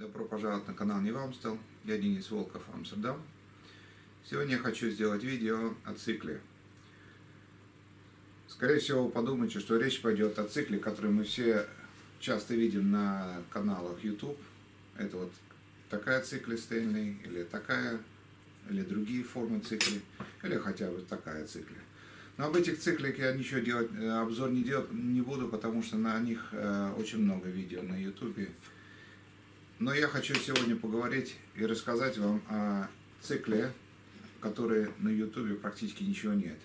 Добро пожаловать на канал Не Вамстел. Я Денис Волков, Амстердам. Сегодня я хочу сделать видео о цикле. Скорее всего, вы подумаете, что речь пойдет о цикле, который мы все часто видим на каналах YouTube. Это вот такая цикли Стэнли, или такая, или другие формы цикли, или хотя бы такая цикли. Но об этих циклах я ничего делать, обзор не, делать не буду, потому что на них э, очень много видео на YouTube. Но я хочу сегодня поговорить и рассказать вам о цикле, который на YouTube практически ничего нет.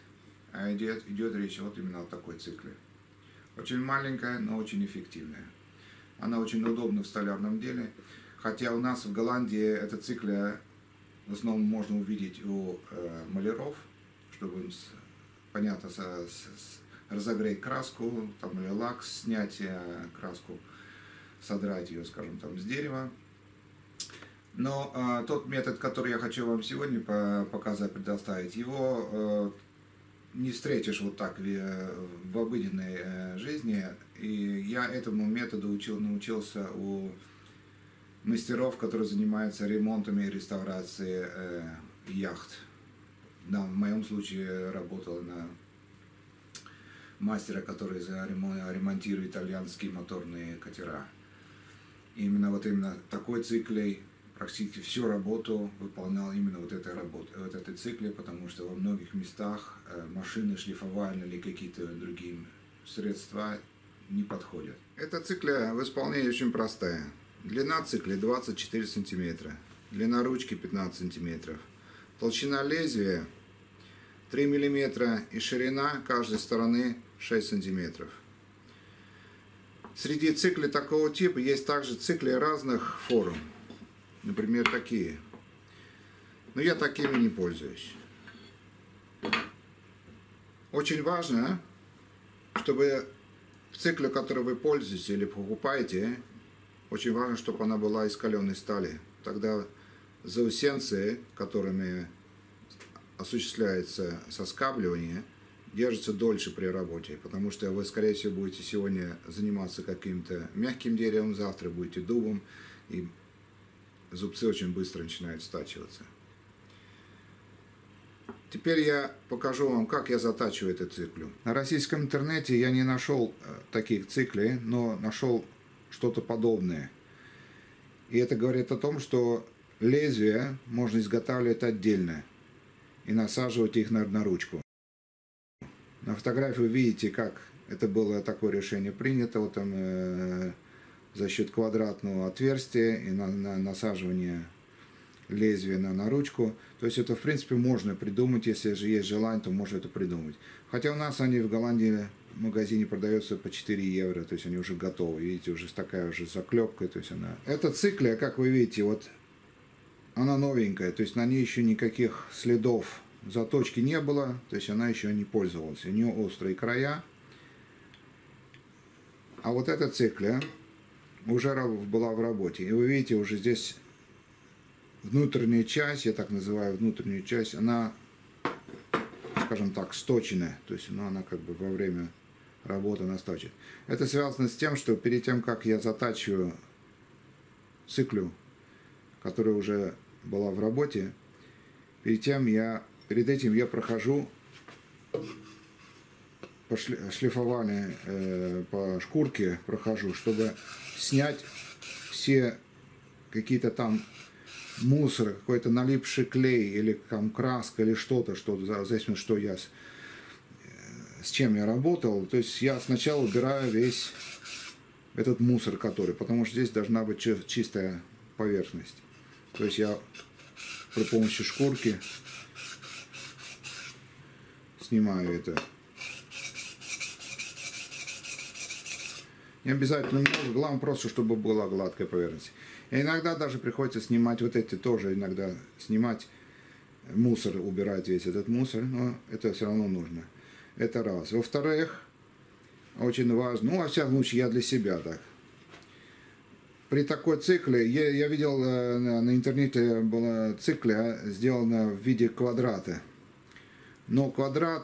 А идет, идет речь вот именно о такой цикле. Очень маленькая, но очень эффективная. Она очень удобна в столярном деле. Хотя у нас в Голландии это цикле в основном можно увидеть у э, маляров, чтобы им, с, понятно, с, с, разогреть краску там, или лак, снять э, краску содрать ее, скажем, там, с дерева. Но э, тот метод, который я хочу вам сегодня по показать, предоставить, его э, не встретишь вот так в, в обыденной э, жизни. И я этому методу учил, научился у мастеров, которые занимаются ремонтами и реставрацией э, яхт. Да, в моем случае работал на мастера, который ремонтирует итальянские моторные катера именно вот именно такой циклей практически всю работу выполнял именно вот этой работы, вот этой цикле, потому что во многих местах э, машины шлифовальные или какие-то другие средства не подходят. Эта цикля в исполнении очень простая. Длина цикли 24 сантиметра, длина ручки 15 сантиметров, толщина лезвия 3 миллиметра и ширина каждой стороны 6 сантиметров. Среди циклей такого типа есть также цикли разных форм. Например, такие. Но я такими не пользуюсь. Очень важно, чтобы в цикле, который вы пользуетесь или покупаете, очень важно, чтобы она была из каленой стали. Тогда заусенцы, которыми осуществляется соскабливание – держится дольше при работе, потому что вы, скорее всего, будете сегодня заниматься каким-то мягким деревом, завтра будете дубом, и зубцы очень быстро начинают стачиваться. Теперь я покажу вам, как я затачиваю эту циклю. На российском интернете я не нашел э, таких циклей, но нашел что-то подобное. И это говорит о том, что лезвия можно изготавливать отдельно и насаживать их на, на ручку. На фотографии вы видите, как это было такое решение принято, вот там э, за счет квадратного отверстия и на, на насаживания лезвия на, на ручку. То есть это в принципе можно придумать, если же есть желание, то можно это придумать. Хотя у нас они в Голландии в магазине продаются по 4 евро, то есть они уже готовы, видите, уже такая уже заклепка, то есть она... Это цикля, как вы видите, вот она новенькая, то есть на ней еще никаких следов заточки не было, то есть она еще не пользовалась. У нее острые края. А вот эта цикля уже была в работе. И вы видите, уже здесь внутренняя часть, я так называю внутреннюю часть, она, скажем так, сточенная. То есть ну, она как бы во время работы насточит. Это связано с тем, что перед тем, как я затачиваю циклю, которая уже была в работе, перед тем я Перед этим я прохожу по шлифование э, по шкурке прохожу, чтобы снять все какие-то там мусор, какой-то налипший клей или там краска или что-то, что зависит, что я с, э, с чем я работал. То есть я сначала убираю весь этот мусор, который, потому что здесь должна быть чистая поверхность. То есть я при помощи шкурки снимаю это. Не обязательно много, главное просто, чтобы была гладкая поверхность. И иногда даже приходится снимать вот эти тоже, иногда снимать мусор, убирать весь этот мусор, но это все равно нужно. Это раз. Во-вторых, очень важно, ну, во всяком случае, я для себя так. При такой цикле, я, я видел э, на, интернете была цикля сделана в виде квадрата. Но квадрат,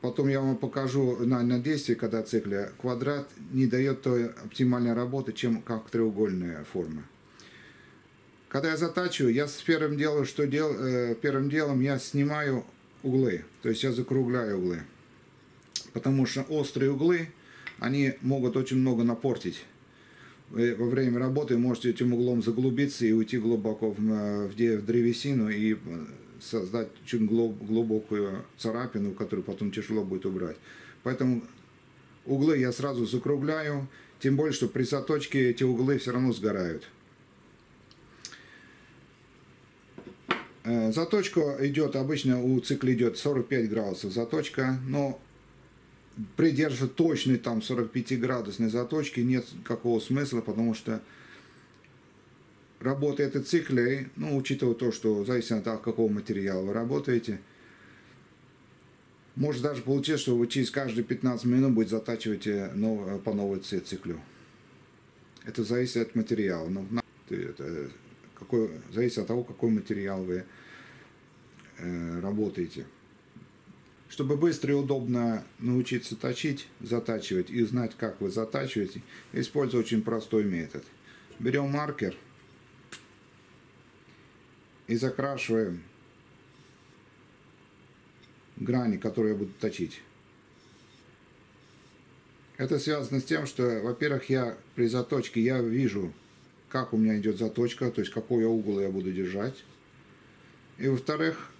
потом я вам покажу на, на действии, когда цикля, квадрат не дает той оптимальной работы, чем как треугольная форма. Когда я затачиваю, я с первым делом, что дел, э, первым делом я снимаю углы, то есть я закругляю углы. Потому что острые углы, они могут очень много напортить. Вы во время работы можете этим углом заглубиться и уйти глубоко в, в, в древесину и создать очень глубокую царапину, которую потом тяжело будет убрать. Поэтому углы я сразу закругляю, тем более, что при заточке эти углы все равно сгорают. Э, заточка идет, обычно у цикла идет 45 градусов заточка, но придерживать точной там 45 градусной заточки нет какого смысла, потому что работа этой циклей, ну, учитывая то, что зависит от того, какого материала вы работаете, может даже получиться, что вы через каждые 15 минут будете затачивать нов, по новой циклю. Это зависит от материала. Но, это, какой, зависит от того, какой материал вы э, работаете. Чтобы быстро и удобно научиться точить, затачивать и знать, как вы затачиваете, использую очень простой метод. Берем маркер и закрашиваем грани, которые я буду точить. Это связано с тем, что, во-первых, я при заточке я вижу, как у меня идет заточка, то есть какой угол я буду держать. И во-вторых,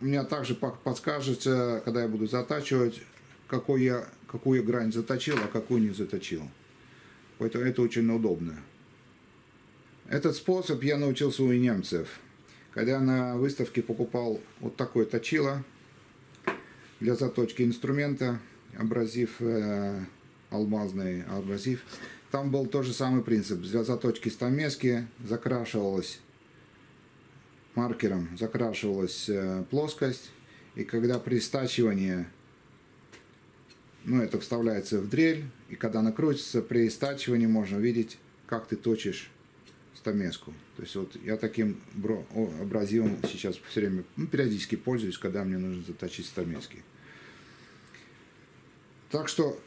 у меня также подскажется, когда я буду затачивать, какой я, какую грань заточил, а какую не заточил. Поэтому это очень удобно. Этот способ я научился у немцев. Когда на выставке покупал вот такое точило для заточки инструмента, абразив, э, алмазный абразив, там был тот же самый принцип. Для заточки стамески закрашивалось маркером закрашивалась э, плоскость, и когда при стачивании, ну это вставляется в дрель, и когда она крутится, при стачивании можно видеть, как ты точишь стамеску. То есть вот я таким абразивом сейчас все время, ну, периодически пользуюсь, когда мне нужно заточить стамески. Так что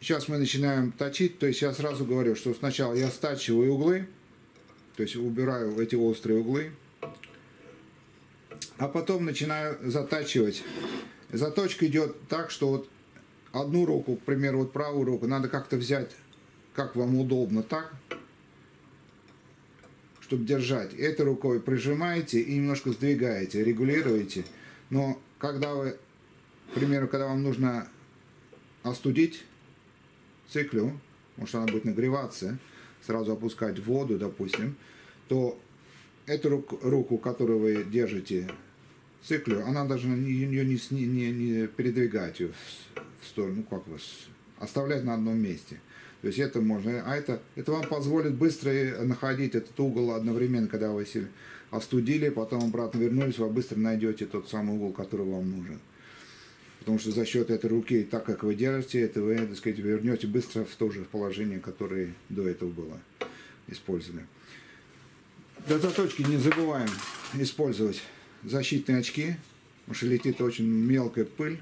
сейчас мы начинаем точить, то есть я сразу говорю, что сначала я стачиваю углы, то есть убираю эти острые углы, а потом начинаю затачивать. Заточка идет так, что вот одну руку, к примеру, вот правую руку, надо как-то взять, как вам удобно, так, чтобы держать. Этой рукой прижимаете и немножко сдвигаете, регулируете. Но когда вы, к примеру, когда вам нужно остудить циклю, потому что она будет нагреваться, сразу опускать воду, допустим, то эту руку, руку, которую вы держите циклю, она даже ее не, не, не передвигать в, в сторону, ну как вас, оставлять на одном месте. То есть это можно, а это, это вам позволит быстро находить этот угол одновременно, когда вы себе остудили, потом обратно вернулись, вы быстро найдете тот самый угол, который вам нужен. Потому что за счет этой руки, так как вы держите, это вы, так сказать, вернете быстро в то же положение, которое до этого было использовали. Для заточки не забываем использовать защитные очки, потому что летит очень мелкая пыль.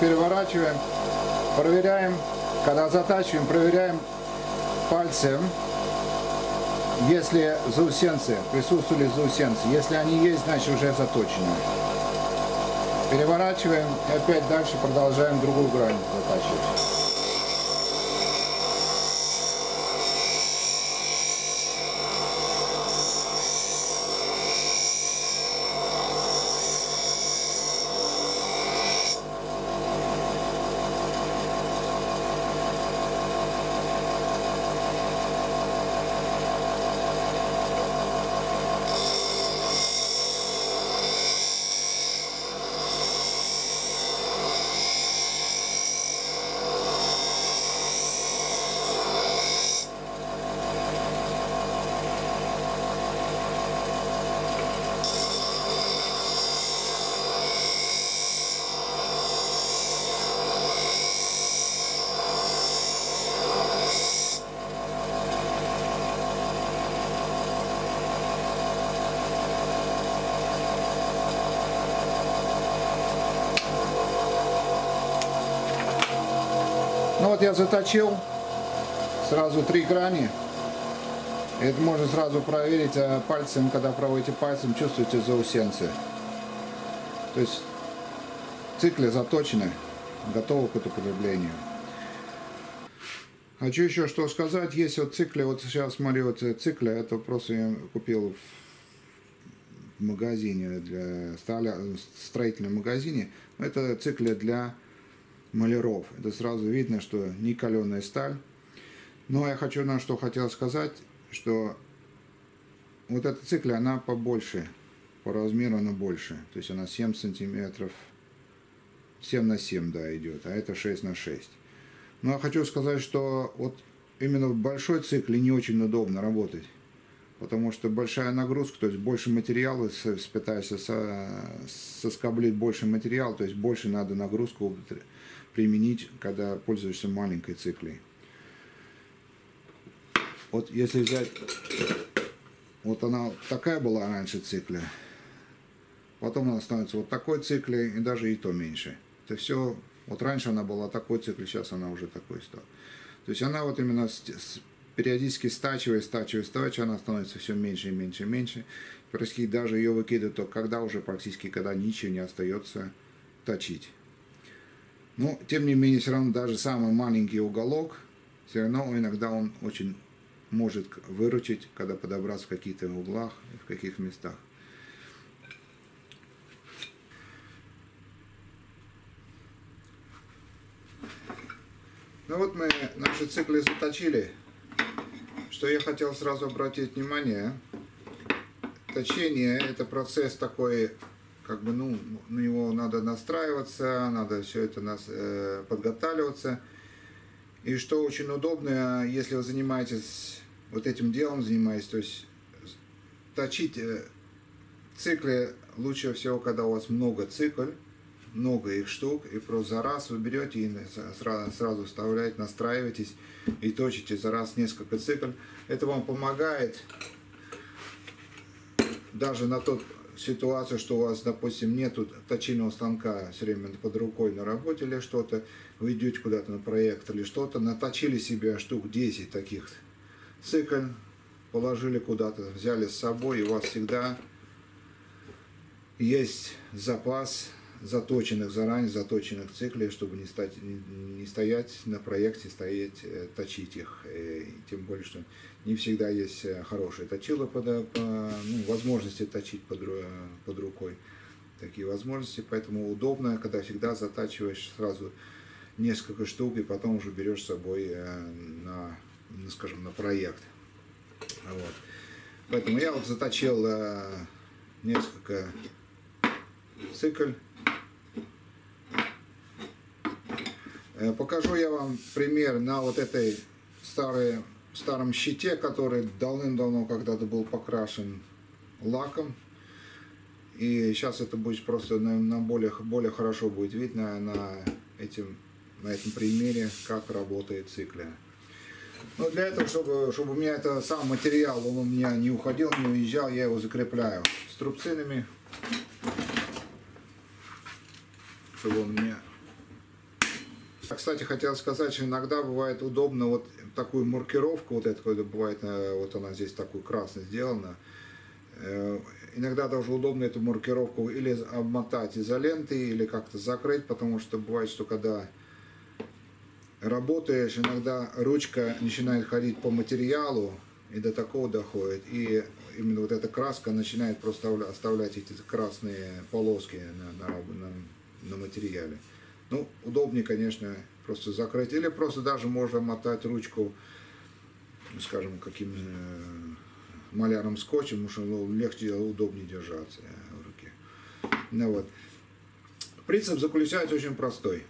Переворачиваем, проверяем, когда затачиваем, проверяем, пальцем, если заусенцы, присутствовали заусенцы. Если они есть, значит уже заточены. Переворачиваем и опять дальше продолжаем другую грань затачивать. Я заточил сразу три грани. Это можно сразу проверить а пальцем, когда проводите пальцем, чувствуете заусенцы. То есть циклы заточены, готовы к употреблению. Хочу еще что сказать. Есть вот циклы, вот сейчас смотрю, вот циклы, это просто я купил в магазине, для строительном магазине. Это циклы для маляров. Это сразу видно, что не каленая сталь. Но я хочу на что хотел сказать, что вот эта цикля, она побольше, по размеру она больше. То есть она 7 сантиметров, 7 на 7, да, идет, а это 6 на 6. Но я хочу сказать, что вот именно в большой цикле не очень удобно работать. Потому что большая нагрузка, то есть больше материала, пытаешься соскоблить больше материала, то есть больше надо нагрузку применить, когда пользуешься маленькой циклей. Вот если взять, вот она такая была раньше цикля, потом она становится вот такой циклей, и даже и то меньше. Это все, вот раньше она была такой цикле, сейчас она уже такой стала. То есть она вот именно с, с, периодически стачивая, стачивая, стачивая, она становится все меньше и меньше и меньше. Практически даже ее выкидывают, то когда уже практически, когда ничего не остается точить. Но, тем не менее, все равно даже самый маленький уголок, все равно иногда он очень может выручить, когда подобраться в каких-то углах, в каких местах. Ну вот мы наши циклы заточили. Что я хотел сразу обратить внимание, точение это процесс такой как бы, ну, на него надо настраиваться, надо все это нас, э, подготавливаться. И что очень удобно, если вы занимаетесь вот этим делом, занимаетесь, то есть точить э, циклы лучше всего, когда у вас много цикль, много их штук, и просто за раз вы берете и сразу, сразу вставляете, настраиваетесь и точите за раз несколько цикль. Это вам помогает даже на тот ситуация, что у вас, допустим, нету точильного станка все время под рукой на работе или что-то, вы идете куда-то на проект или что-то, наточили себе штук 10 таких цикл, положили куда-то, взяли с собой, и у вас всегда есть запас заточенных, заранее заточенных циклей, чтобы не, стать, не стоять на проекте, стоять, э, точить их. И тем более, что не всегда есть э, хорошие точила под, э, по, ну, возможности точить под, под рукой. Такие возможности, поэтому удобно, когда всегда затачиваешь сразу несколько штук и потом уже берешь с собой на, ну, скажем, на проект. Вот. Поэтому я вот заточил несколько цикл покажу я вам пример на вот этой старой, старом щите, который давным-давно когда-то был покрашен лаком. И сейчас это будет просто на, на более, более хорошо будет видно на, этим, на этом примере, как работает цикля. Но для этого, чтобы, чтобы у меня это сам материал, он у меня не уходил, не уезжал, я его закрепляю струбцинами, чтобы он у меня кстати, хотел сказать, что иногда бывает удобно вот такую маркировку, вот это когда бывает, э, вот она здесь такой красной сделана, э, иногда даже удобно эту маркировку или обмотать изолентой, или как-то закрыть, потому что бывает, что когда работаешь, иногда ручка начинает ходить по материалу, и до такого доходит. И именно вот эта краска начинает просто оставлять эти красные полоски на, на, на, на материале. Ну, удобнее, конечно, просто закрыть. Или просто даже можно мотать ручку, скажем, каким э, малярным скотчем, потому что ну, легче, удобнее держаться в руке. Ну, вот. Принцип заключается очень простой.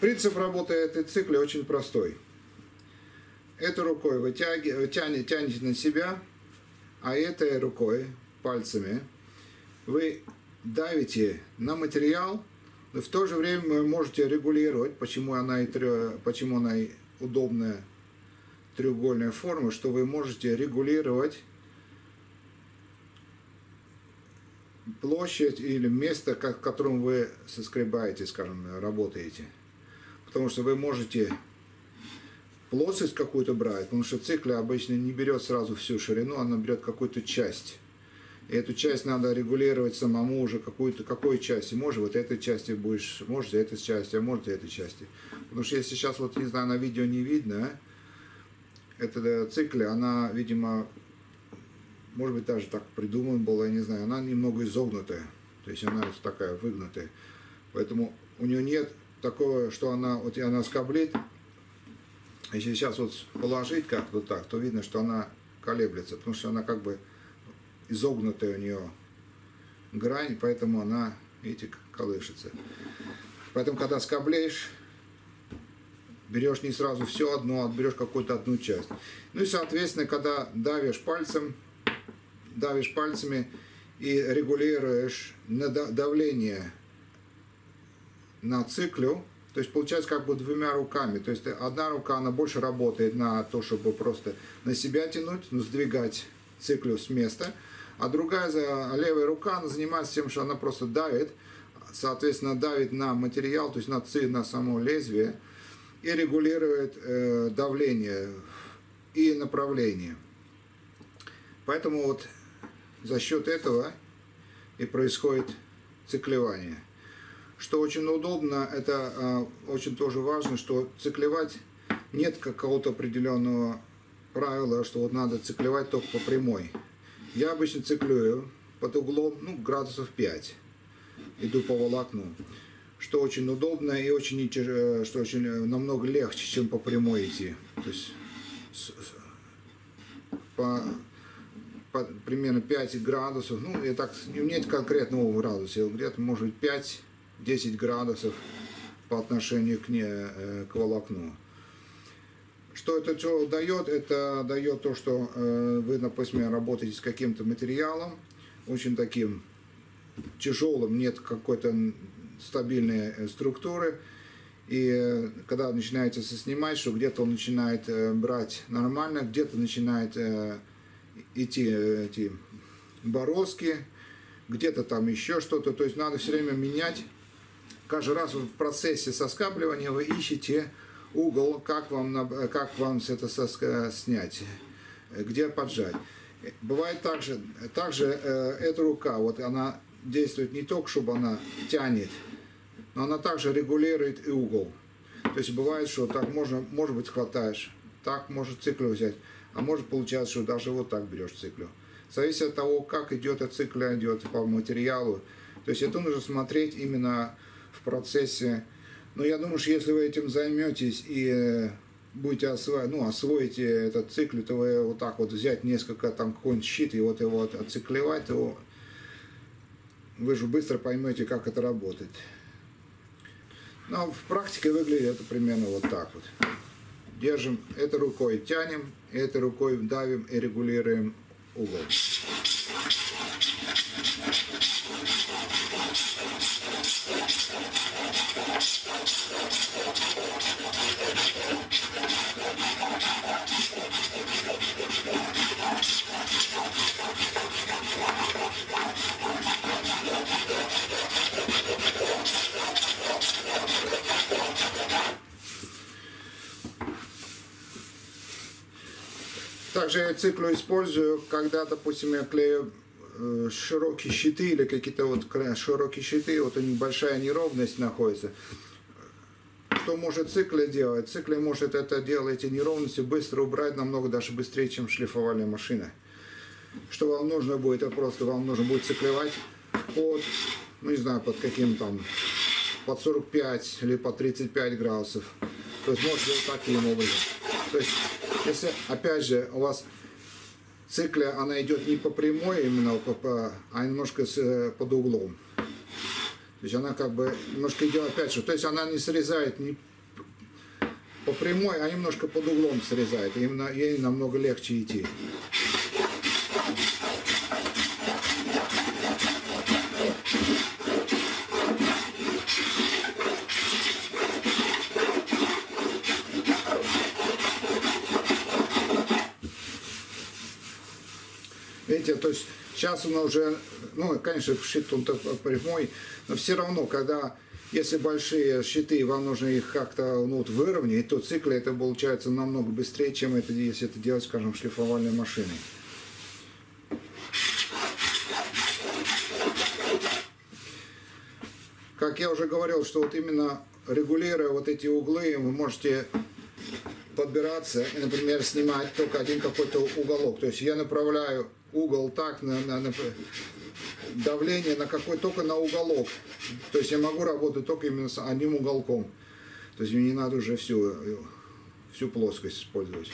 Принцип работы этой цикла очень простой. Этой рукой вы тянете, тянете на себя, а этой рукой, пальцами, вы давите на материал, в то же время вы можете регулировать, почему она, и, почему она и удобная треугольная форма, что вы можете регулировать площадь или место, в котором вы соскребаете, скажем, работаете. Потому что вы можете плоскость какую-то брать, потому что цикля обычно не берет сразу всю ширину, она берет какую-то часть. Эту часть надо регулировать самому уже какую-то, какой части. Может, вот этой части будешь, может, этой части, а может, этой части. Потому что если сейчас, вот, не знаю, на видео не видно, эта цикля, она, видимо, может быть, даже так придумана была, я не знаю, она немного изогнутая. То есть она такая выгнутая. Поэтому у нее нет такого, что она, вот она скоблит, если сейчас вот положить как-то так, то видно, что она колеблется, потому что она как бы изогнутая у нее грань, поэтому она, видите, колышется. Поэтому, когда скоблеешь, берешь не сразу все одно, а берешь какую-то одну часть. Ну и, соответственно, когда давишь пальцем, давишь пальцами и регулируешь давление на циклю, то есть получается как бы двумя руками. То есть одна рука, она больше работает на то, чтобы просто на себя тянуть, ну, сдвигать циклю с места. А другая, левая рука, она занимается тем, что она просто давит, соответственно, давит на материал, то есть на ци, на само лезвие, и регулирует э, давление и направление. Поэтому вот за счет этого и происходит циклевание. Что очень удобно, это э, очень тоже важно, что циклевать нет какого-то определенного правила, что вот надо циклевать только по прямой. Я обычно циклюю под углом ну, градусов 5. Иду по волокну. Что очень удобно и очень, э, что очень э, намного легче, чем по прямой идти. То есть по, по примерно 5 градусов, ну, я так, нет конкретного градуса, где-то может быть 5 10 градусов по отношению к, не, э, к волокну. Что это что дает? Это дает то, что э, вы, допустим, работаете с каким-то материалом, очень таким тяжелым, нет какой-то стабильной э, структуры, и когда начинаете снимать, что где-то он начинает брать нормально, где-то начинает идти эти бороздки, где-то там еще что-то. То есть надо все время менять каждый раз в процессе соскабливания вы ищете угол, как вам, как вам это снять, где поджать. Бывает также, также э, эта рука, вот она действует не только, чтобы она тянет, но она также регулирует и угол. То есть бывает, что так можно, может быть, хватаешь, так может циклю взять, а может получаться, что даже вот так берешь циклю. Зависит от того, как идет эта цикля, идет по материалу. То есть это нужно смотреть именно процессе. Но я думаю, что если вы этим займетесь и э, будете освоить, ну, освоите этот цикл, то вы вот так вот взять несколько там какой-нибудь щит и вот его вот отциклевать, то вы же быстро поймете, как это работает. Но в практике выглядит это примерно вот так вот. Держим этой рукой, тянем, этой рукой давим и регулируем угол. Циклю использую, когда, допустим, я клею э, широкие щиты или какие-то вот широкие щиты, вот у них большая неровность находится. Что может цикле делать? Цикле может это делать, эти неровности быстро убрать, намного даже быстрее, чем шлифовальная машина. Что вам нужно будет, это просто вам нужно будет циклевать под, ну не знаю, под каким там, под 45 или под 35 градусов. То есть можете вот таким образом. То есть, если, опять же, у вас цикля, она идет не по прямой именно, а немножко с, под углом. То есть она как бы немножко идет опять же, то есть она не срезает не по прямой, а немножко под углом срезает. Именно ей намного легче идти. Видите, то есть сейчас он уже, ну, конечно, щит он прямой, но все равно, когда, если большие щиты, вам нужно их как-то ну, вот, выровнять, то циклы это получается намного быстрее, чем это, если это делать, скажем, шлифовальной машиной. Как я уже говорил, что вот именно регулируя вот эти углы, вы можете подбираться и, например, снимать только один какой-то уголок. То есть я направляю угол так, на, на, на давление на какой только на уголок. То есть я могу работать только именно с одним уголком. То есть мне не надо уже всю, всю плоскость использовать.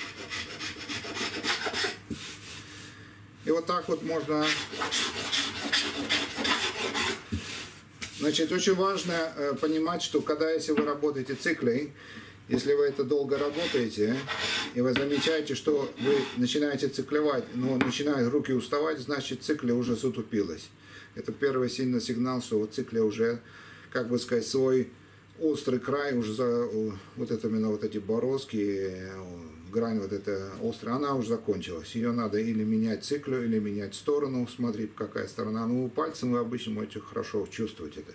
И вот так вот можно... Значит, очень важно э, понимать, что когда если вы работаете циклой, если вы это долго работаете, и вы замечаете, что вы начинаете циклевать, но начинают руки уставать, значит цикле уже затупилась. Это первый сильный сигнал, что вот цикле уже, как бы сказать, свой острый край уже за вот это именно вот эти бороздки, грань вот эта острая, она уже закончилась. Ее надо или менять циклю, или менять сторону, смотреть какая сторона. Ну, пальцем вы обычно можете хорошо чувствовать это.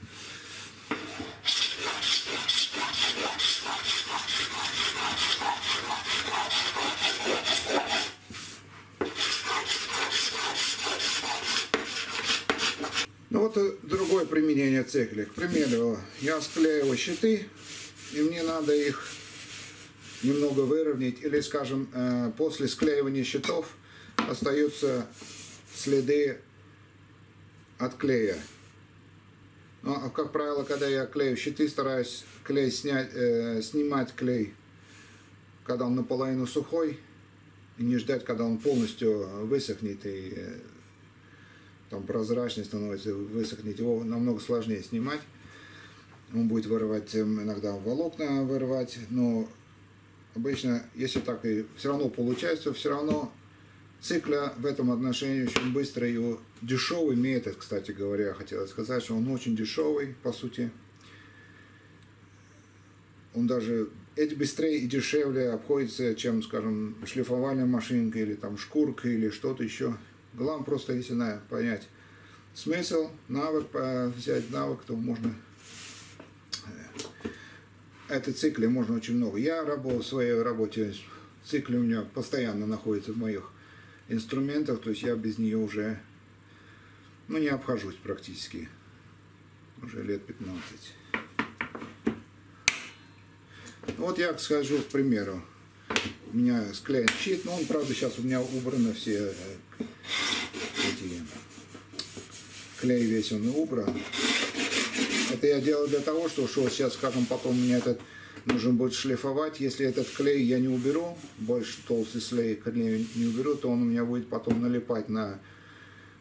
Ну вот другое применение цикли. К примеру, я склеиваю щиты, и мне надо их немного выровнять. Или, скажем, э, после склеивания щитов остаются следы от клея. Ну, а как правило, когда я клею щиты, стараюсь клей снять, э, снимать клей, когда он наполовину сухой, и не ждать, когда он полностью высохнет и э, там прозрачный становится, высохнет, его намного сложнее снимать. Он будет вырывать, эм, иногда волокна вырывать, но обычно, если так и все равно получается, все равно цикля в этом отношении очень быстрый и дешевый метод, кстати говоря, хотел сказать, что он очень дешевый, по сути. Он даже эти быстрее и дешевле обходится, чем, скажем, шлифовальная машинка или там шкурка или что-то еще. Главное просто, если надо понять смысл, навык, взять навык, то можно э, этой цикле можно очень много. Я работал в своей работе, цикле у меня постоянно находится в моих инструментах, то есть я без нее уже ну, не обхожусь практически. Уже лет 15. Вот я скажу, к примеру, у меня склеен щит, но он, правда, сейчас у меня убраны все э, эти клей весь он убран. Это я делаю для того, что, что сейчас, скажем, потом мне этот нужно будет шлифовать. Если этот клей я не уберу, больше толстый слой клей не уберу, то он у меня будет потом налипать на,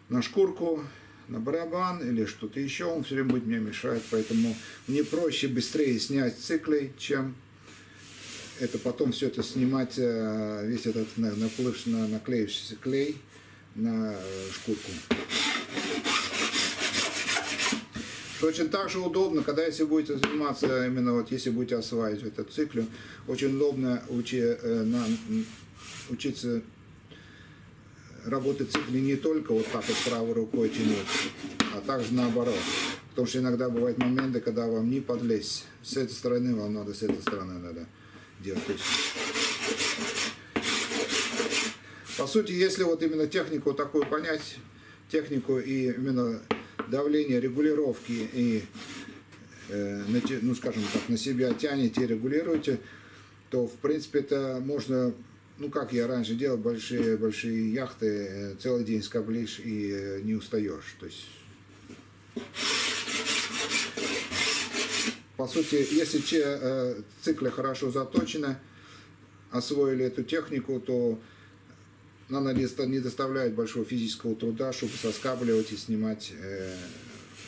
на шкурку, на барабан или что-то еще. Он все время будет мне мешать, поэтому мне проще быстрее снять циклей, чем это потом все это снимать, э, весь этот наплывший, наклеившийся клей на э, шкурку. Очень также удобно, когда если будете заниматься, именно вот если будете осваивать этот цикл, очень удобно учи, э, на, учиться работать в цикле не только вот так вот правой рукой тянуть, а также наоборот. Потому что иногда бывают моменты, когда вам не подлезть. С этой стороны вам надо, с этой стороны надо делать. По сути, если вот именно технику такую понять, технику и именно давление регулировки и, э, ну скажем так, на себя тянете и регулируете, то в принципе это можно, ну как я раньше делал, большие, большие яхты, э, целый день скоблишь и не устаешь. То есть по сути, если те э, циклы хорошо заточены, освоили эту технику, то она не доста- не доставляет большого физического труда, чтобы соскабливать и снимать э,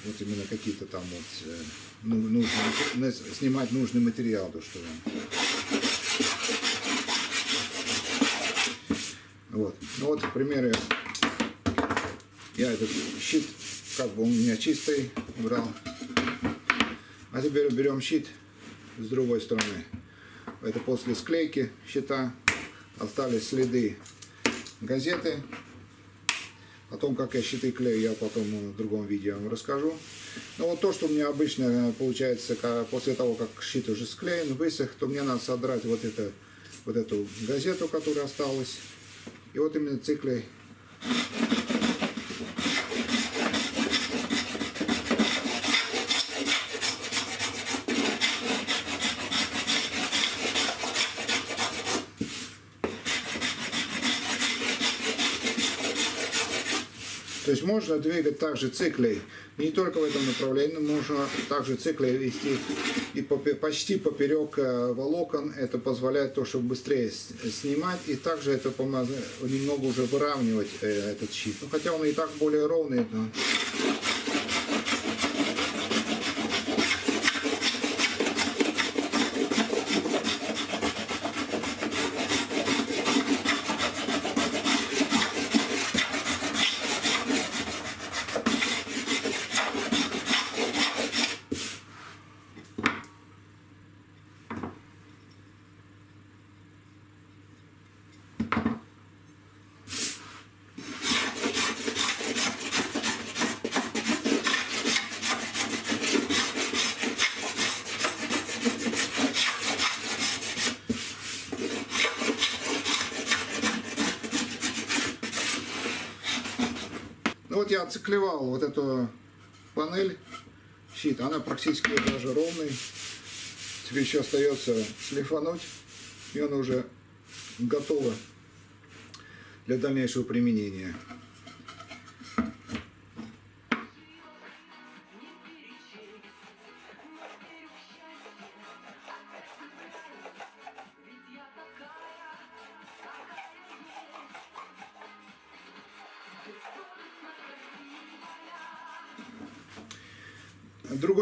вот именно какие-то там вот э, ну, на- снимать нужный материал, то что. Вот. Ну вот, к примеру, я этот щит, как бы он у меня чистый, брал. А теперь берем щит с другой стороны. Это после склейки щита остались следы газеты. О том, как я щиты клею, я потом в другом видео вам расскажу. Но вот то, что у меня обычно получается, ка- после того, как щит уже склеен, высох, то мне надо содрать вот, это, вот эту газету, которая осталась. И вот именно циклей есть можно двигать также циклей не только в этом направлении, но можно также циклей вести и почти поперек э, волокон. Это позволяет то, чтобы быстрее снимать, и также это немного уже выравнивать э, этот щит. Ну, хотя он и так более ровный. но- я отциклевал вот эту панель, щит, она практически даже ровный. Теперь еще остается шлифануть, и она уже готова для дальнейшего применения.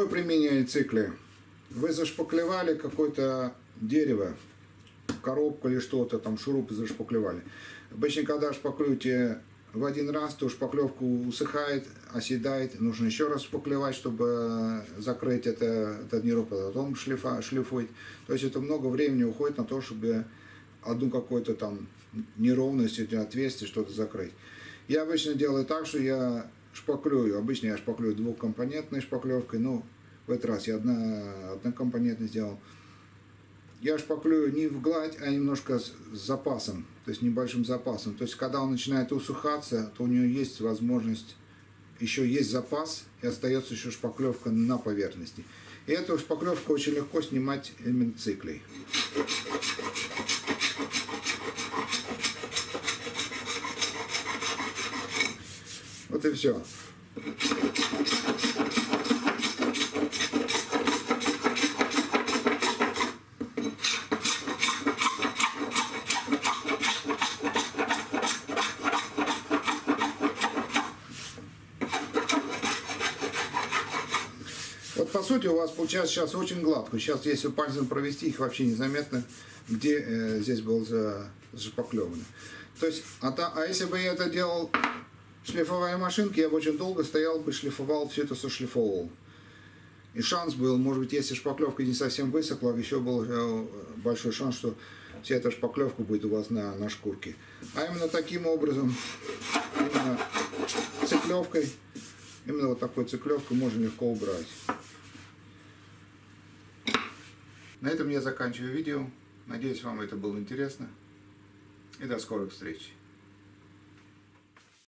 Другое применение цикли. Вы зашпаклевали какое-то дерево, коробку или что-то, там шурупы зашпаклевали. Обычно, когда шпаклюете в один раз, то шпаклевка усыхает, оседает. Нужно еще раз шпаклевать, чтобы закрыть это, этот нероб, а потом шлифа, шлифовать. То есть это много времени уходит на то, чтобы одну какую-то там неровность или отверстие что-то закрыть. Я обычно делаю так, что я шпаклюю. Обычно я шпаклюю двухкомпонентной шпаклевкой, но в этот раз я одна, однокомпонентно сделал. Я шпаклюю не в гладь, а немножко с, с запасом, то есть небольшим запасом. То есть когда он начинает усыхаться, то у него есть возможность, еще есть запас, и остается еще шпаклевка на поверхности. И эту шпаклевку очень легко снимать именно циклей. Вот и все. Сути у вас получается сейчас очень гладко. Сейчас если пальцем провести, их вообще незаметно, где э, здесь был за. То есть, а, та- а если бы я это делал шлифовая машинка, я бы очень долго стоял бы, шлифовал, все это сошлифовывал. И шанс был, может быть, если шпаклевка не совсем высохла, еще был э, большой шанс, что вся эта шпаклевка будет у вас на, на шкурке. А именно таким образом, именно циклевкой, именно вот такой циклевкой можно легко убрать. На этом я заканчиваю видео. Надеюсь, вам это было интересно. И до скорых встреч.